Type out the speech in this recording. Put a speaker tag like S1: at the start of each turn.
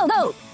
S1: Oh no!